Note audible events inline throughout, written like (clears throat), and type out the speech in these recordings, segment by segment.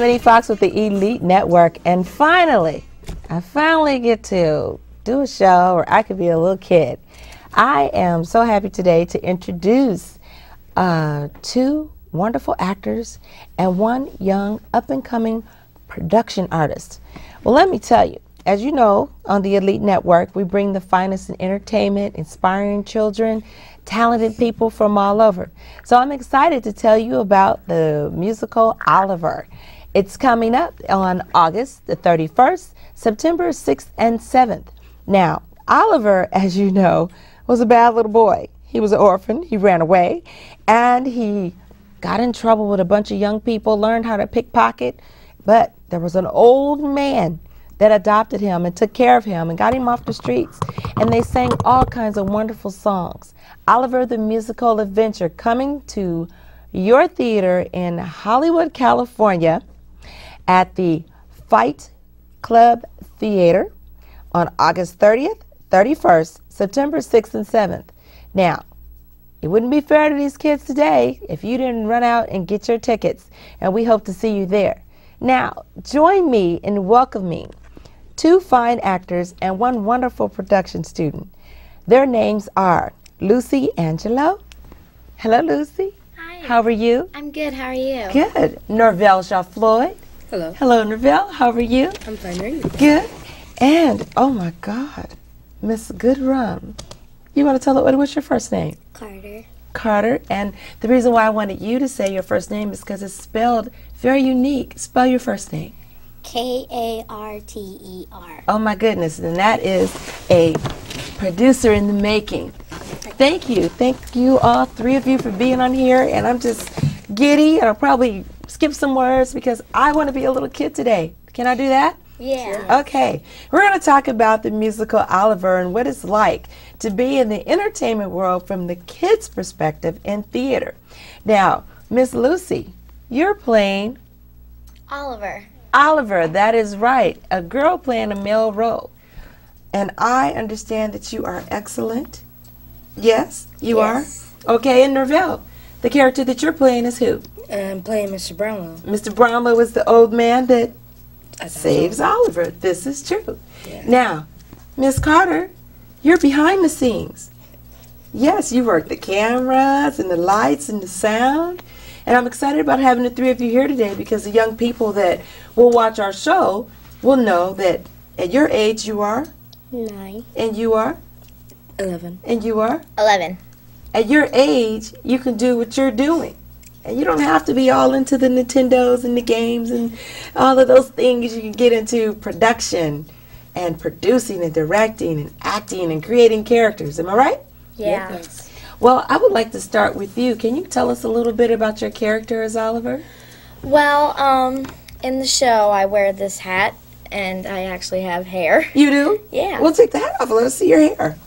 Minnie Foxx with the Elite Network, and finally, I finally get to do a show where I could be a little kid. I am so happy today to introduce uh, two wonderful actors and one young up and coming production artist. Well, let me tell you, as you know, on the Elite Network, we bring the finest in entertainment, inspiring children, talented people from all over. So I'm excited to tell you about the musical Oliver. It's coming up on August the 31st, September 6th and 7th. Now, Oliver, as you know, was a bad little boy. He was an orphan, he ran away, and he got in trouble with a bunch of young people, learned how to pickpocket, but there was an old man that adopted him and took care of him and got him off the streets. And they sang all kinds of wonderful songs. Oliver the Musical Adventure coming to your theater in Hollywood, California at the Fight Club Theater on August 30th, 31st, September 6th, and 7th. Now, it wouldn't be fair to these kids today if you didn't run out and get your tickets, and we hope to see you there. Now, join me in welcoming two fine actors and one wonderful production student. Their names are Lucy Angelo. Hello, Lucy. Hi. How are you? I'm good. How are you? Good. Norvell Shaw Floyd. Hello. Hello, Norvell. How are you? I'm fine. How are you? Good. And oh my God, Miss Goodrum. You want to tell it what's your first name? Karter. Karter. And the reason why I wanted you to say your first name is because it's spelled very unique. Spell your first name. K A R T E R. Oh my goodness. And that is a producer in the making. Thank you. Thank you all three of you for being on here. And I'm just giddy. And I'm probably skip some words because I want to be a little kid today. Can I do that? Yeah. Okay, we're going to talk about the musical Oliver and what it's like to be in the entertainment world from the kids' perspective in theater. Now, Miss Lucy, you're playing Oliver. Oliver. That is right, a girl playing a male role. And I understand that you are excellent. Yes, you Yes. are. Okay, and Norvell, the character that you're playing is who? I'm playing Mr. Brownlow. Mr. Brownlow is the old man that I don't saves Oliver. This is true. Yeah. Now, Miss Karter, you're behind the scenes. Yes, you work the cameras and the lights and the sound. And I'm excited about having the three of you here today because the young people that will watch our show will know that at your age you are, Nine. and you are. Eleven. and you are. Eleven. At your age, you can do what you're doing. And you don't have to be all into the Nintendos and the games and all of those things. You can get into production and producing and directing and acting and creating characters. Am I right? Yeah. Yes. Well, I would like to start with you. Can you tell us a little bit about your character as Oliver? Well, um, in the show, I wear this hat, and I actually have hair. You do? Yeah. Well, take the hat off. Let us see your hair.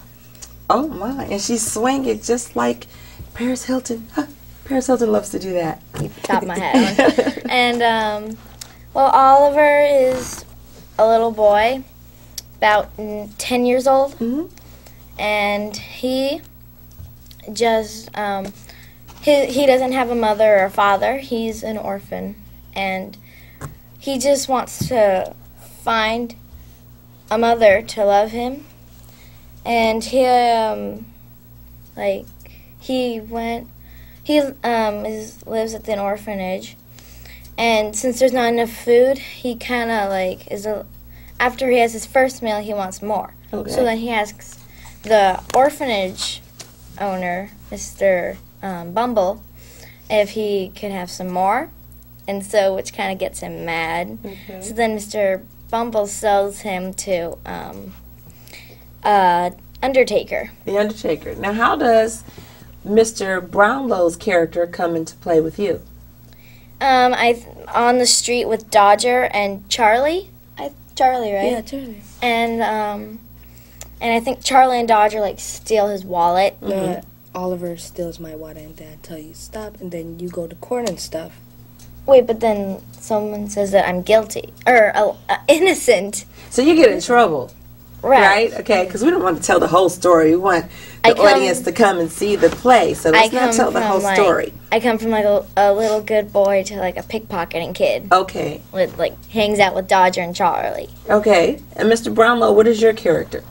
Oh, my. And she's swinging just like Paris Hilton. Huh. Paris Hilton loves to do that. Got my hat on. and um, well, Oliver is a little boy, about mm, ten years old, Mhm. and he just um, he he doesn't have a mother or a father. He's an orphan, and he just wants to find a mother to love him. And he um, like he went he um is lives at an orphanage, and since there's not enough food, he kind of like is a after he has his first meal, he wants more. Okay. So then he asks the orphanage owner, Mr. Um, Bumble, if he could have some more, and so which kind of gets him mad. So then Mr. Bumble sells him to um, uh, Undertaker. The Undertaker. Now, how does Mr. Brownlow's character come into play with you? Um, I on the street with Dodger and Charlie. I Charlie, right? Yeah, Charlie. And um, and I think Charlie and Dodger like steal his wallet. Uh, Oliver steals my wallet, and Dad tell you stop, and then you go to court and stuff. Wait, but then someone says that I'm guilty or uh, uh, innocent. So you get in trouble, Right. right? Okay, because we don't want to tell the whole story. We want the I come- audience to come and see the play. So let's not tell the whole like- story. I come from like a, a little good boy to like a pickpocketing kid Okay. with like hangs out with Dodger and Charlie. Okay. And Mr. Brownlow, what is your character?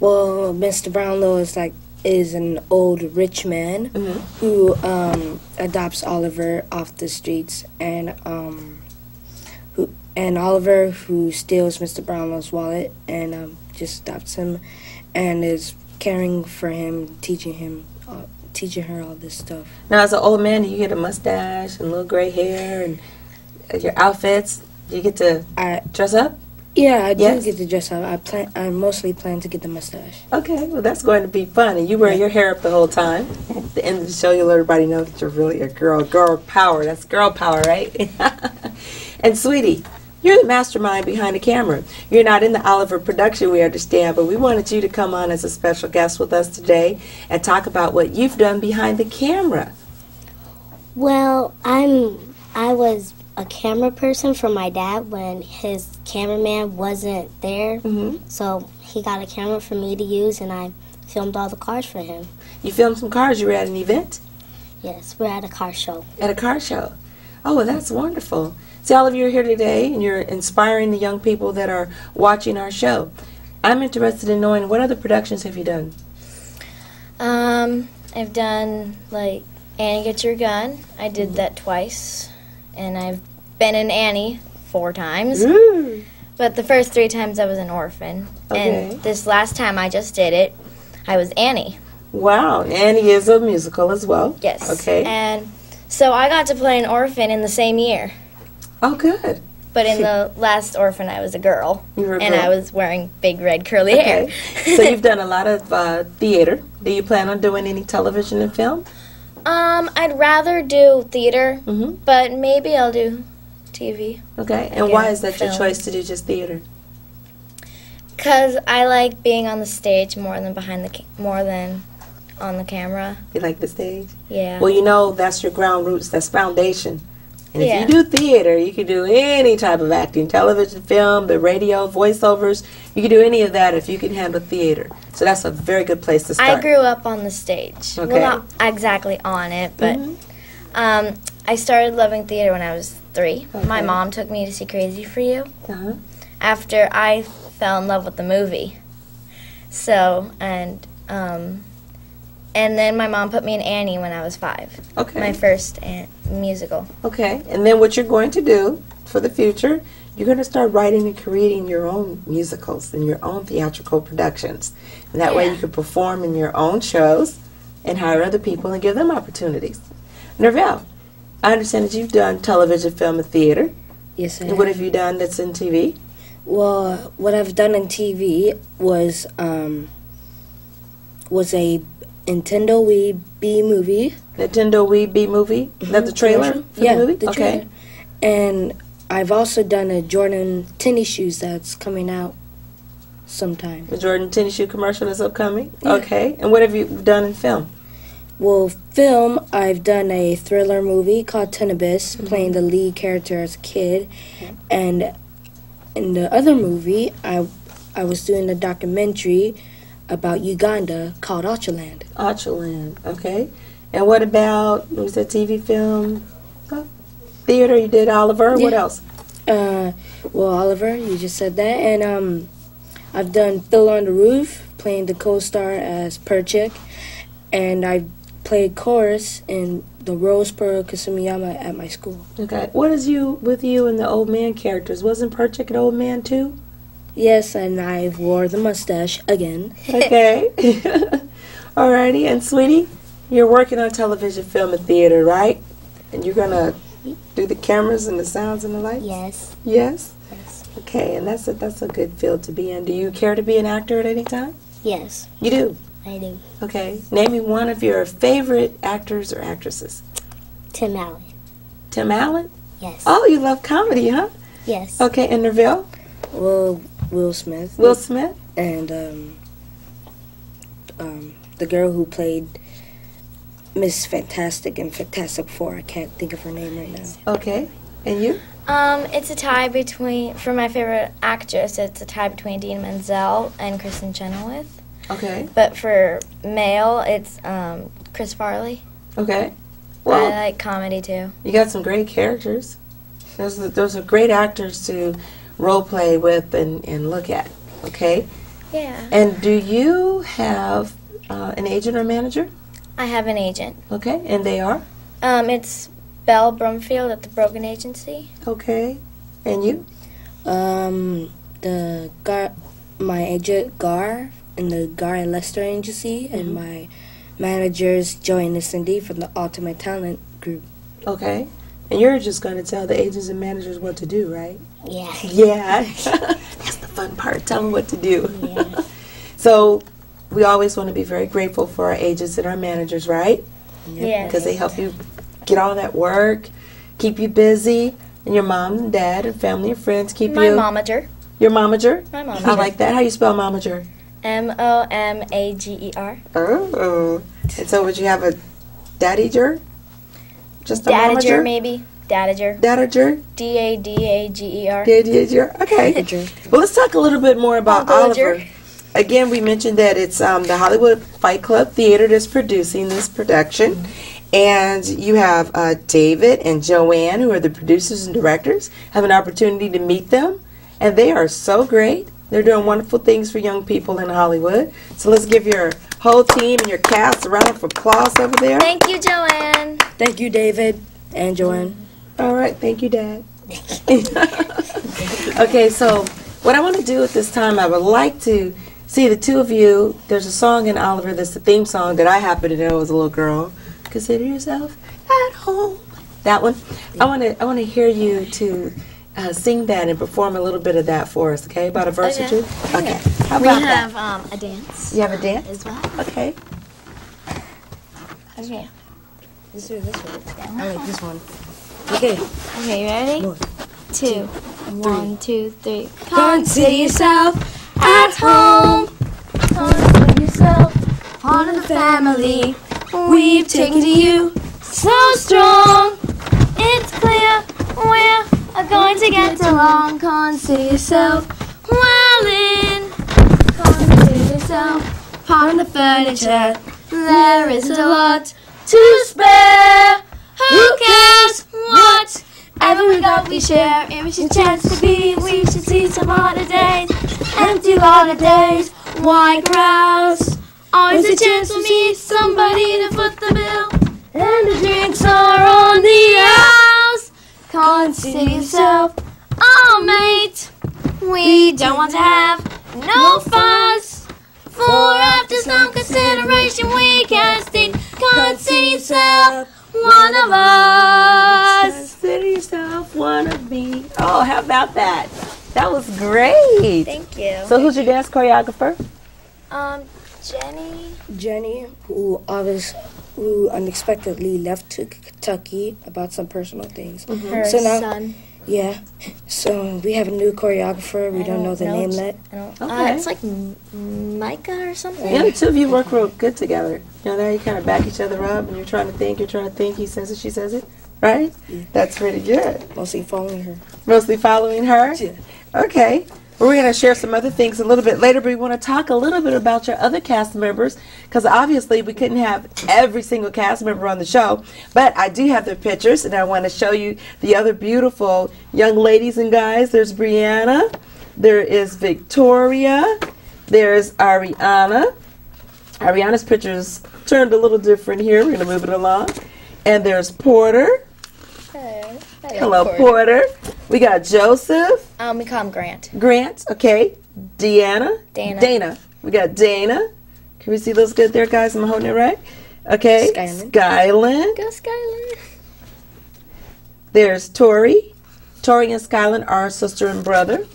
Well, Mr. Brownlow is like is an old rich man Mhm. who um, adopts Oliver off the streets, and um, who and Oliver who steals Mr. Brownlow's wallet and um, just adopts him, and is caring for him, teaching him, uh, teaching her all this stuff. Now, as an old man, you get a mustache and little gray hair and uh, your outfits. You get to I dress up. yeah, I do get to dress up. I plan. I mostly plan to get the mustache. Okay, well, that's going to be fun. And you wear your hair up the whole time. At the end of the show, you'll let everybody know that you're really a girl. Girl power. That's girl power, right? (laughs) and, sweetie, you're the mastermind behind the camera. You're not in the Oliver production, we understand, but we wanted you to come on as a special guest with us today and talk about what you've done behind the camera. Well, I'm I was a camera person for my dad when his cameraman wasn't there. hmm So he got a camera for me to use and I filmed all the cars for him. You filmed some cars. You were at an event, Yes, we're at a car show. at a car show. Oh, well, that's wonderful. See, all of you are here today, and you're inspiring the young people that are watching our show. I'm interested in knowing what other productions have you done? Um, I've done like Annie Get Your Gun. I did that twice, and I've been in Annie four times. Ooh. But the first three times I was an orphan, Okay. and this last time I just did it, I was Annie. Wow, Annie is a musical as well. Yes. Okay. And so I got to play an orphan in the same year. Oh, good. But in the last orphan, I was a girl, a and girl. I was wearing big red curly Okay. hair. so (laughs) you've done a lot of uh, theater. Do you plan on doing any television and film? um, I'd rather do theater, Mhm. but maybe I'll do TV. Okay. And why is that your choice to do just theater? Cause I like being on the stage more than behind the ca- more than on the camera. You like the stage? Yeah. Well, you know that's your ground roots. That's foundation. And Yeah. if you do theater, you can do any type of acting, television, film, the radio, voiceovers. You can do any of that if you can handle theater. So that's a very good place to start. I grew up on the stage. Okay. Well, not exactly on it, but Mhm. um, I started loving theater when I was three. My mom took me to see Crazy for You Uh-huh. after I fell in love with the movie. So and um, and then my mom put me in Annie when I was five. Okay. My first an- musical. Okay, and then what you're going to do for the future, you're going to start writing and creating your own musicals and your own theatrical productions. And that way you can perform in your own shows and hire other people and give them opportunities. Norvell, I understand that you've done television, film, and theater. Yes, I And what have. have you done that's in TV? Well, what I've done in TV was um, was a Nintendo Wii Bee Movie. Nintendo Wii Bee Movie? Is that the trailer for yeah, the movie? the okay. trailer. And I've also done a Jordan tennis shoes that's coming out sometime. The Jordan tennis shoe commercial is upcoming. Yeah. Okay. And what have you done in film? Well, film, I've done a thriller movie called Tenebis, Mm-hmm. playing the lead character as a kid. And in the other movie, I I was doing a documentary about Uganda called Ultraland. Archerland, okay. And what about, was that TV film? Oh, theater, you did Oliver. What else? Uh, well, Oliver, you just said that, and um, I've done Fiddler on the Roof, playing the co-star as Perchik, and I played chorus in the Roseboro Kusumiyama at my school. Okay. What is you with you and the old man characters? Wasn't Perchik an old man too? Yes, and I wore the mustache again. (laughs) Okay. (laughs) Alrighty. And sweetie, you're working on television, film, and theater, right? And you're gonna do the cameras and the sounds and the lights. Yes. Yes. Yes. Okay. And that's a that's a good field to be in. Do you care to be an actor at any time? Yes, You do. I do. Okay. Name me one of your favorite actors or actresses. Tim Allen. Tim Allen? Yes. Oh, you love comedy, huh? Yes. Okay, and Norvell? Well, Will Smith. Will Smith? and um, um, the girl who played Miss Fantastic in Fantastic Four. I can't think of her name right now. Okay. And you? Um, it's a tie between for my favorite actress. It's a tie between Idina Menzel and Kristin Chenoweth. Okay. But for male, it's um, Chris Farley. Okay. I like comedy too. you got some great characters. Those are, those are great actors to role play with and, and look at. Okay. Yeah. And do you have uh, an agent or manager? I have an agent. Okay. And they are? Um, it's Belle Brumfield at the Brogan Agency. Okay. And you? Um, the Gar, my agent Gar in the Gar and Lester agency, and my managers Joy and Cindy from the Ultimate Talent Group. Okay. And you're just going to tell the agents and managers what to do, right? Yeah. Yeah. (laughs) That's the fun part. Tell them what to do. Yeah. (laughs) So we always want to be very grateful for our agents and our managers, right? Yes. Because they help you get all that work, keep you busy, and your mom and dad and family and friends keep My you. My momager. Your momager? My momager. I like that. How you spell momager? M O M A G E R. Oh. And so would you have a daddy-ger? Just a Dadager, momager? maybe. Dadager. Dadager? D A D A G E R. Dadager? Okay. (laughs) well, let's talk a little bit more about Villager. Oliver. Again, we mentioned that it's um, the Hollywood Fight Club Theater that's producing this production. And you have uh, David and Joanne, who are the producers and directors, have an opportunity to meet them. And they are so great. They're doing wonderful things for young people in Hollywood. So let's give your whole team and your cast a round of applause over there. Thank you, Joanne. Thank you, David and Joanne. All right, thank you, Dad. (laughs) okay, so what I want to do at this time, I would like to see the two of you. There's a song in Oliver that's the theme song that I happen to know as a little girl. Consider yourself at home. That one. I want to. I want to hear you to uh, sing that and perform a little bit of that for us. Okay, about a verse Okay. or two. Okay. How about that? have um, a dance You have a dance. as well. Okay. Okay. Let's do this one. I like this one. Okay. Okay, you ready? One, Two. One, two, three. Consider yourself at home. Consider yourself part of the family. We've taken to you so strong. It's clear we're going to get along. Consider yourself well in. Consider yourself part of the furniture. There isn't a lot to spare. Who cares what? Ever we got, we share. If we should chance to be, we should see some holidays. Empty holidays, why grouse? Always a chance to meet somebody to foot the bill. And the drinks are on the house. Consider yourself, oh mate. We don't want to have no fuss. For after some consideration, we can stick. see yourself one of us. Consider yourself one of me. Oh, how about that? That was great. Thank you. So, who's your dance choreographer? Um, Jenny. Jenny, who always, who unexpectedly left to Kentucky about some personal things. Her So now- son. Yeah. So we have a new choreographer. We I don't know the don't name know. yet. I don't. Okay. Uh, it's like M- Micah or something. Yeah, the two of you work real good together. You know, there you kind of back each other up, and you're trying to think, you're trying to think. He says it, she says it, right? That's pretty good. Mostly following her. Mostly following her. Yeah. Okay. We're going to share some other things a little bit later, but we want to talk a little bit about your other cast members because obviously we couldn't have every single cast member on the show. But I do have their pictures, and I want to show you the other beautiful young ladies and guys. There's Brianna, there is Victoria, there's Ariana. Ariana's pictures turned a little different here. We're going to move it along. And there's Porter. Hello, Porter. We got Joseph. Um, we call him Grant. Grant, okay. Deanna. Dana. Dana. We got Dana. Can we see those good there, guys? Am I holding it right? Okay. Skyland. Skyland. Go Skylar. There's Tori. Tori and Skyland are sister and brother.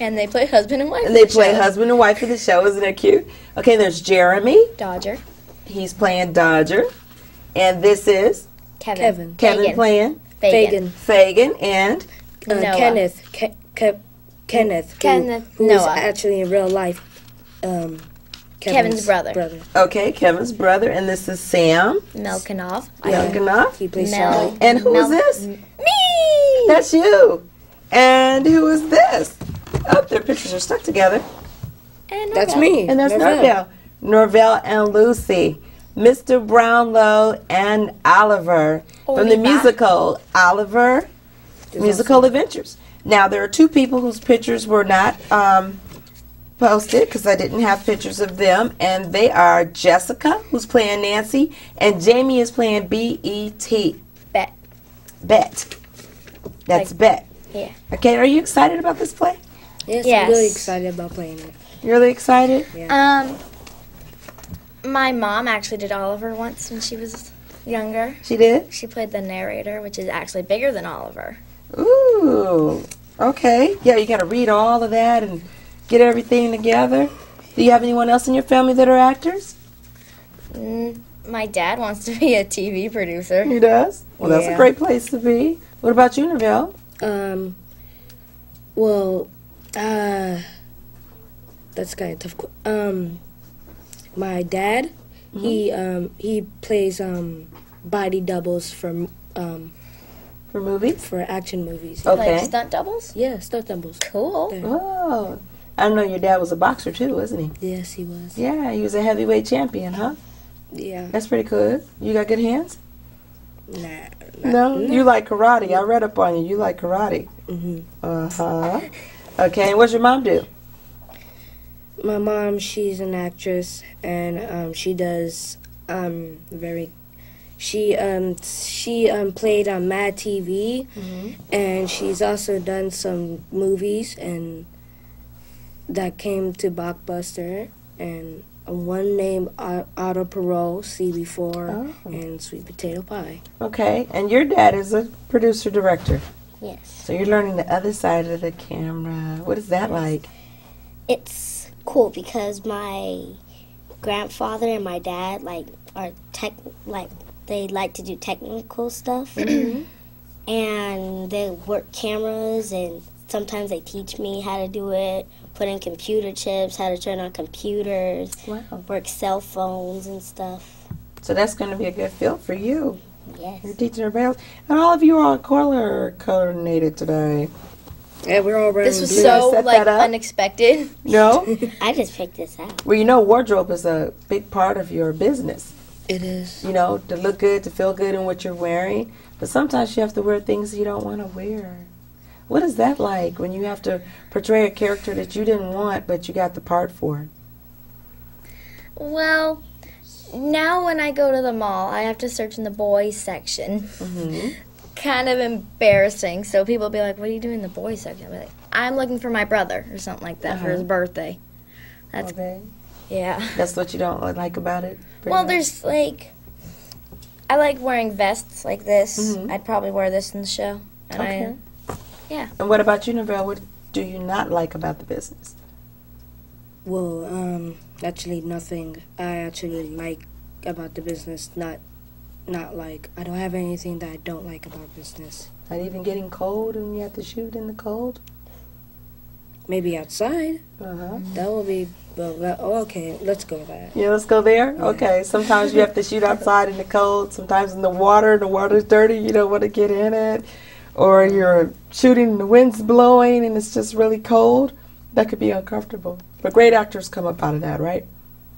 And they play husband and wife. And they the play show. husband and wife in the show. Isn't that cute? Okay, there's Jeremy. Dodger. He's playing Dodger. And this is Kevin. Kevin. Kevin playing Fagin. Fagin. Fagin. And Uh, Noah. Kenneth. Ke- Ke- Kenneth. who- Kenneth Who's Noah. actually in real life. Um, Kevin's brother. brother. okay, Kevin's brother. And this is Sam. Melkinov. Young enough. He plays Mel. Charlie. And who is Mel- this? Me. That's you. And who is this? Oh, their pictures are stuck together. And That's me. And that's Norvell. Norvell. Norvell and Lucy. Mr. Brownlow and Oliver from the Oliver. musical Oliver Musical Adventures. Now, there are two people whose pictures were not um, posted because I didn't have pictures of them, and they are Jessica, who's playing Nancy, and Jamie is playing B E T. Bet. Bet. That's Like- Bet. Yeah. Okay, are you excited about this play? Yes, Yes. I'm really excited about playing it. You're really excited? Yeah. Um, my mom actually did Oliver once when she was younger. She did? She played the narrator, which is actually bigger than Oliver. Ooh, okay. Yeah, you got to read all of that and get everything together. Do you have anyone else in your family that are actors? Mm, my dad wants to be a TV producer. He does. Well, that's a great place to be. What about you, Neville? Um, well, uh, that's kind of tough. Um, my dad, he um he plays um body doubles for um For movies? for action movies. Okay. Like stunt doubles? Yeah, stunt doubles. Cool. There. Oh, I know your dad was a boxer too, wasn't he? Yes, he was. Yeah, he was a heavyweight champion, huh? Yeah. That's pretty good. You got good hands? Nah. No, you like karate. I read up on you. You like karate. hmm Uh huh. Okay, and what's your mom do? My mom, she's an actress, and um, she does um very. She um she um played on Mad TV, and she's also done some movies and that came to Blockbuster and one named Auto Parole, See Before, Oh. and Sweet Potato Pie. Okay, and your dad is a producer director. Yes. So you're learning the other side of the camera. What is that like? It's cool because my grandfather and my dad like are tech like they like to do technical stuff (clears throat) mm-hmm. and they work cameras and sometimes they teach me how to do it put in computer chips how to turn on computers Wow. work cell phones and stuff So that's going to be a good field for you. yes You're teaching her else. And all of you are all color coordinated today. Yeah, we're all wearing This was blue. so set like that up? unexpected. No? (laughs) i just picked this out well, you know, wardrobe is a big part of your business. It is. You know, to look good, to feel good in what you're wearing. But sometimes you have to wear things you don't want to wear. What is that like when you have to portray a character that you didn't want, but you got the part for? Well, now when I go to the mall, I have to search in the boys section. hmm Kind of embarrassing. So people be like, "What are you doing in the boys section?" I'm like, "I'm looking for my brother or something like that for his Uh-huh. birthday." That's Okay. yeah. (laughs) That's what you don't like about it? Well, much? there's like, I like wearing vests like this. Mhm. I'd probably wear this in the show. And Okay. yeah. And what about you, Norvell? What do you not like about the business? Well, um, actually nothing I actually like about the business. Not, not like I don't have anything that I don't like about business. Not even getting cold and you have to shoot in the cold? Maybe outside Uh-huh. that will be. Well, that, oh, okay, let's go that. Yeah, let's go there. Okay. Sometimes you have to shoot outside in the cold. Sometimes in the water. The water's dirty. You don't want to get in it. Or you're shooting. The wind's blowing and it's just really cold. That could be uncomfortable. But great actors come up out of that, right?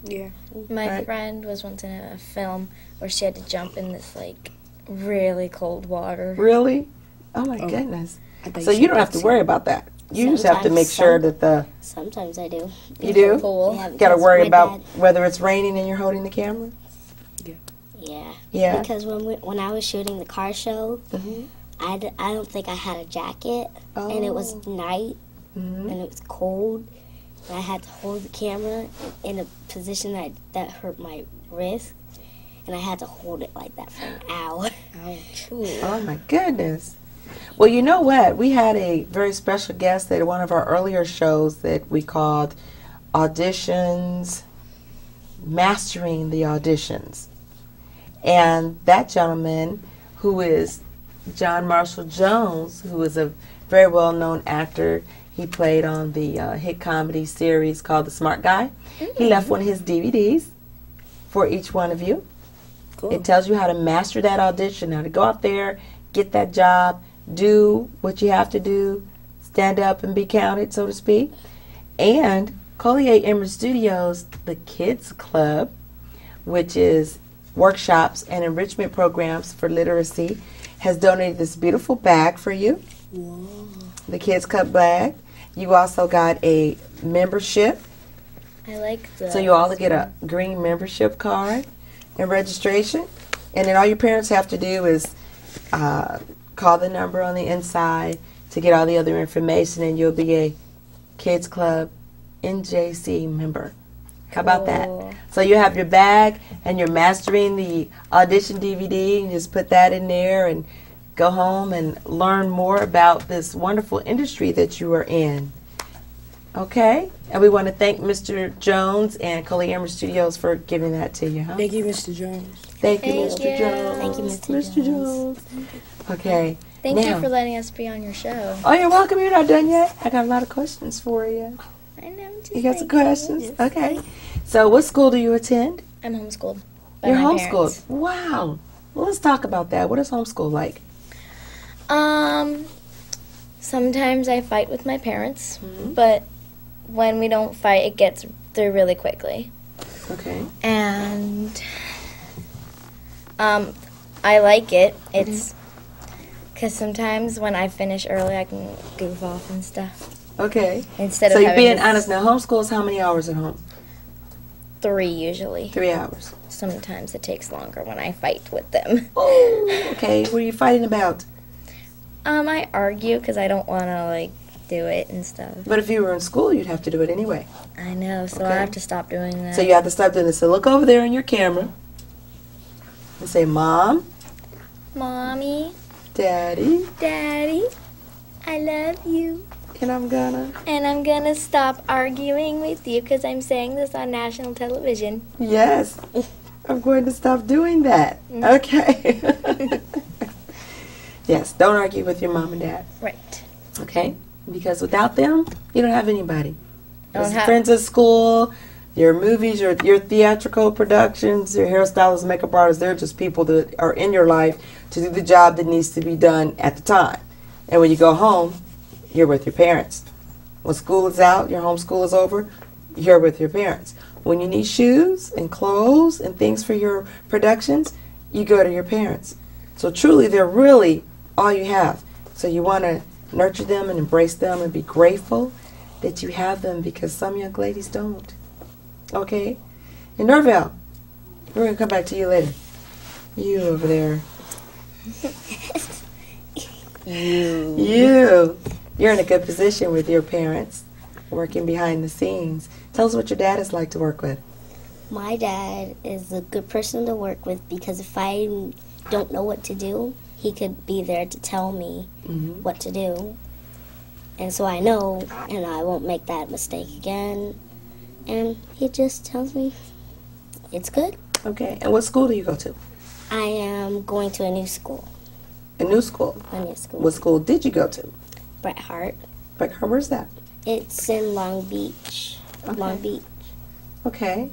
Yeah. My Right. friend was once in a film where she had to jump in this like really cold water. Really? Oh my Oh. goodness. So you don't have to worry about that. You just have to make sure some- that the sometimes i do you do. Cool. Yeah, Got to worry about dad- whether it's raining and you're holding the camera. yeah Yeah. Yeah. because when we, when I was shooting the car show, Mhm. I, d- I don't think I had a jacket, and it was night, Mhm. and it was cold, and I had to hold the camera in a position that that hurt my wrist, and I had to hold it like that for an hour. Ouch. Oh my goodness. Well, you know what? We had a very special guest at one of our earlier shows that we called Auditions Mastering the Auditions. And that gentleman, who is John Marshall Jones, who is a very well known actor, he played on the uh, hit comedy series called The Smart Guy. He left one of his DVDs for each one of you. Cool. It tells you how to master that audition, how to go out there, get that job, do what you have to do, stand up and be counted, so to speak. And Collier Emerald Studios, the Kids Club, which is workshops and enrichment programs for literacy, has donated this beautiful bag for you. The Kids Club bag. You also got a membership, I like the. so you all get a green membership card and registration. And then all your parents have to do is uh, call the number on the inside to get all the other information, and you'll be a Kids Club NJC member. How about that? So you have your bag and you're mastering the audition DVD and just put that in there and go home and learn more about this wonderful industry that you are in. Okay? And we want to thank Mr. Jones and Coley Emerald Studios for giving that to you. Huh? Thank you, Mr. Jones. Thank you, Thank Mr. you. Jones. Thank you, Mr. Mr. Jones. Okay. Thank now- you for letting us be on your show. Oh, you're welcome. You're not done yet. I got a lot of questions for you. I know. You got some like- questions? Okay. So, what school do you attend? I'm homeschooled. By You're my homeschooled. parents. Wow. Well, let's talk about that. What is homeschool like? Um, sometimes I fight with my parents, Mhm. but when we don't fight, it gets through really quickly. Okay. And um, I like it. It's because sometimes when I finish early, I can goof off and stuff Okay. instead So of you're being honest now. Homeschool is how many hours at home? three usually. Three hours. Sometimes it takes longer when I fight with them. Oh. (laughs) Okay. What are you fighting about? Um, I argue because I don't want to like do it and stuff. But if you were in school, you'd have to do it anyway. I know, so Okay. I have to stop doing that. So you have to stop doing this. So look over there in your camera and say, "Mom, Mommy, Daddy, Daddy, I love you. and I'm gonna." And I'm gonna stop arguing with you because I'm saying this on national television. Yes. I'm going to stop doing that. Mm. Okay. (laughs) yes. Don't argue with your mom and dad. Right. Okay. Because without them, you don't have anybody. Don't have- friends at school, your movies, your your theatrical productions, your hairstylists, makeup artists, they're just people that are in your life to do the job that needs to be done at the time. And when you go home, you're with your parents. When school is out, your homeschool is over, you're with your parents. When you need shoes and clothes and things for your productions, you go to your parents. So truly, they're really all you have. So you want to nurture them and embrace them and be grateful that you have them because some young ladies don't. Okay? And Norvell, we're going to come back to you later. You over there. You. You. You're in a good position with your parents, working behind the scenes. Tell us what your dad is like to work with. My dad is a good person to work with because if I don't know what to do, he could be there to tell me Mm-hmm. what to do. And so I know, and I won't make that mistake again. And he just tells me it's good. Okay. And what school do you go to? I am going to a new school. A new school. A new school. What school did you go to? Bret Harte. Bret Harte, where's that? It's in Long Beach. Long Beach. Okay.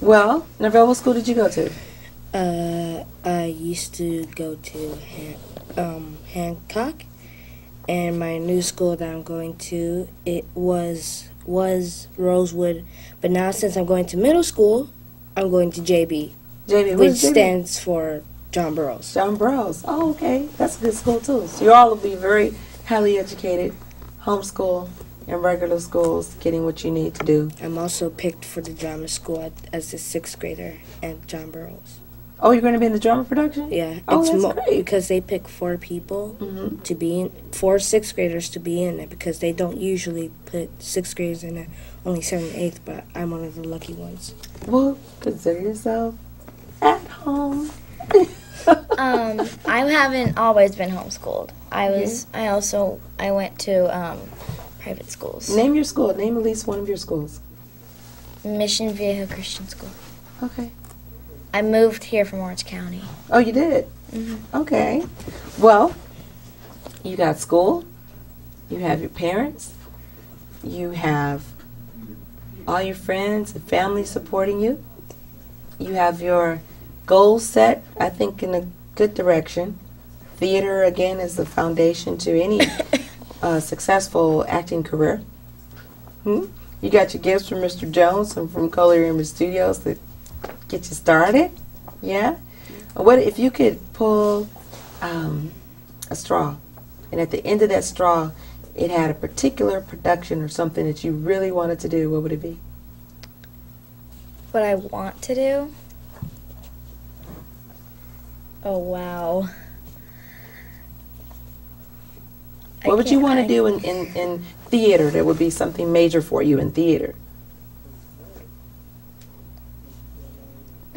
Well, Norvell, what school did you go to? Uh, I used to go to Han- um, Hancock, and my new school that I'm going to it was was Rosewood, but now since I'm going to middle school, I'm going to JB. What which JV? stands for John Burroughs. John Burroughs. Oh, okay. That's a good school too. So you all will be very highly educated, homeschool and regular schools, getting what you need to do. I'm also picked for the drama school as a sixth grader at John Burroughs. Oh, you're going to be in the drama production? Yeah, Oh, it's that's mo- great. because they pick four people Mm-hmm. to be in, four sixth graders to be in it because they don't usually put sixth graders in it, only seventh and eighth. But I'm one of the lucky ones. Well, consider yourself at home. (laughs) Um, I haven't always been homeschooled. I was. I also. I went to um, private schools. Name your school. Name at least one of your schools. Mission Viejo Christian School. Okay. I moved here from Orange County. Oh, you did? Mhm. Okay. Well, you got school, you have your parents, you have all your friends and family supporting you, you have your goals set, I think, in a good direction. Theater, again, is the foundation to any (laughs) uh, successful acting career. Hmm? You got your gifts from Mr. Jones and from Collier Image Studios that get you started. Yeah. What if you could pull um, a straw, and at the end of that straw, it had a particular production or something that you really wanted to do? What would it be? What I want to do? Oh wow. I What would you want to do in, in, in theater that would be something major for you in theater?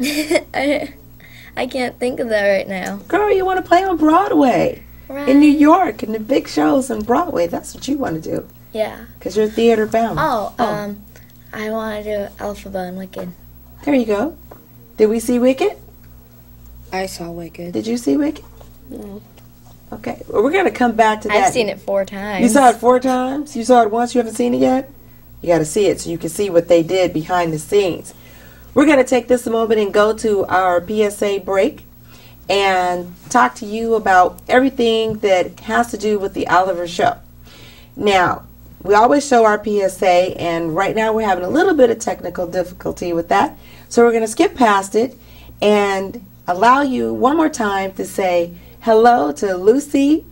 I, (laughs) I can't think of that right now. Girl, you want to play on Broadway Right. in New York in the big shows on Broadway. That's what you want to do Yeah. because you're theater bound. Oh, um, I want to do Elphaba and Wicked. There you go. Did we see Wicked? I saw Wicked. Did you see Wicked? No. Okay. Well, we're going to come back to that. I've seen it four times. You saw it four times? You saw it once? You haven't seen it yet? You got to see it so you can see what they did behind the scenes. We're going to take this moment and go to our PSA break and talk to you about everything that has to do with the Oliver Show. Now, we always show our PSA, and right now we're having a little bit of technical difficulty with that. So we're going to skip past it and allow you one more time to say hello to Lucy,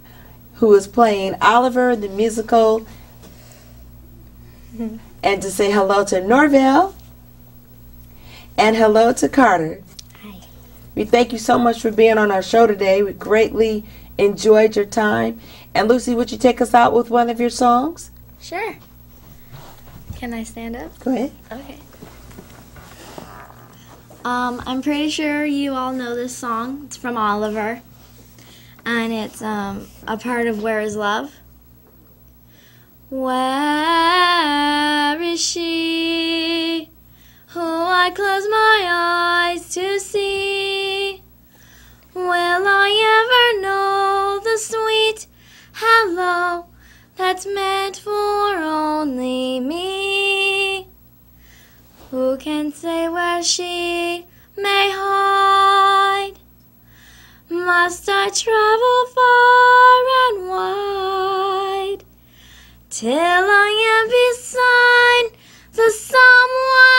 who is playing Oliver in the musical, and to say hello to Norvell, and hello to Karter. Hi. We thank you so much for being on our show today. We greatly enjoyed your time. And Lucy, would you take us out with one of your songs? Sure. Can I stand up? Go ahead. Okay. Um, I'm pretty sure you all know this song. It's from Oliver. And it's um, a part of Where is Love? Where I close my eyes to see? Will I ever know the sweet hello that's meant for only me? Who can say where she may hide? Must I travel far and wide till I am beside the someone?